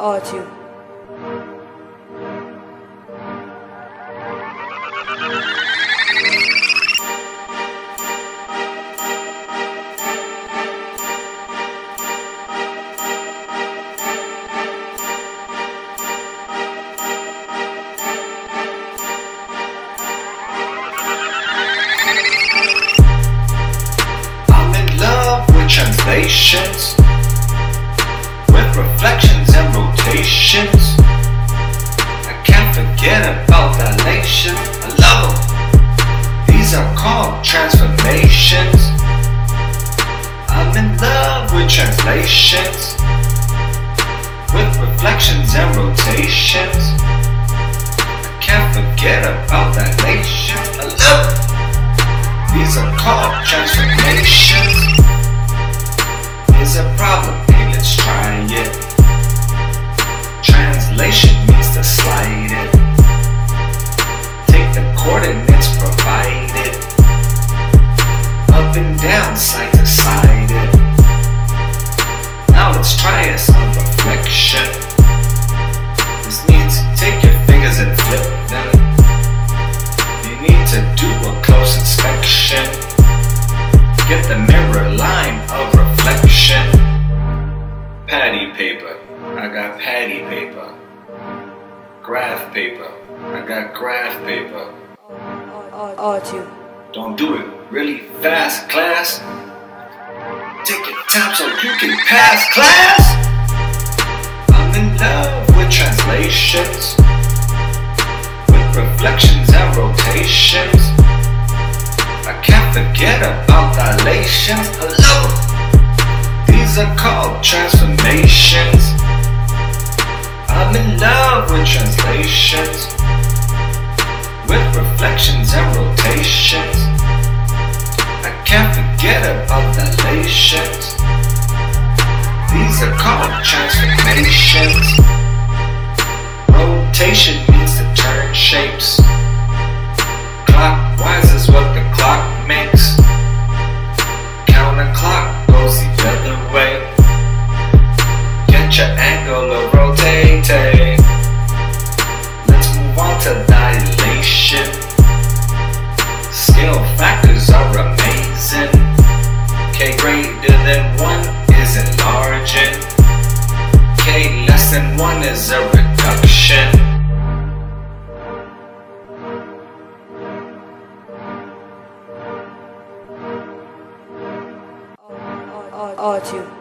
audio. Translations, with reflections and. I can't forget about dilation. I love them. These are called transformations. I'm in love with translations, with reflections and rotations. I can't forget about dilation. I love them. These are called transformations. I got patty paper. Graph paper, I got graph paper. Audio. Don't do it really fast, class. Take your time so you can pass, class. I'm in love with translations, with reflections and rotations. I can't forget about dilations. I love. These are called transformations. With with reflections and rotations. I can't forget about dilations. These are called transformations. 1 is a reduction. Audio.